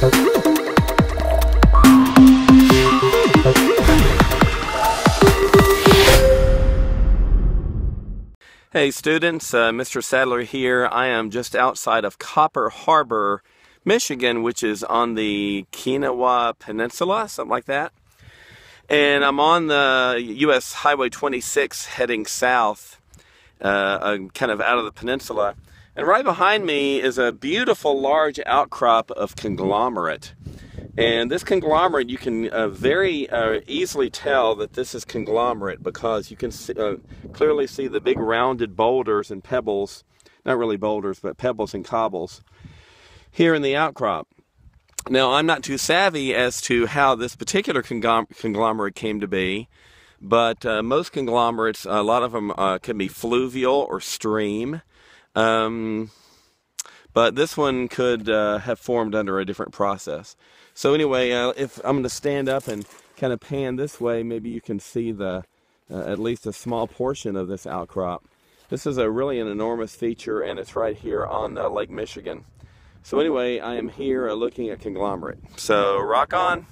Hey students, uh, Mr. Sadler here. I am just outside of Copper Harbor, Michigan, which is on the Kinawa Peninsula, something like that. And I'm on the US Highway 26 heading south, uh, kind of out of the peninsula. And right behind me is a beautiful large outcrop of conglomerate. And this conglomerate, you can uh, very uh, easily tell that this is conglomerate because you can see, uh, clearly see the big rounded boulders and pebbles, not really boulders, but pebbles and cobbles here in the outcrop. Now, I'm not too savvy as to how this particular conglomerate came to be, but uh, most conglomerates, a lot of them uh, can be fluvial or stream. Um, but this one could uh, have formed under a different process. So anyway, uh, if I'm going to stand up and kind of pan this way, maybe you can see the uh, at least a small portion of this outcrop. This is a really an enormous feature, and it's right here on uh, Lake Michigan. So anyway, I am here uh, looking at conglomerate. So rock on.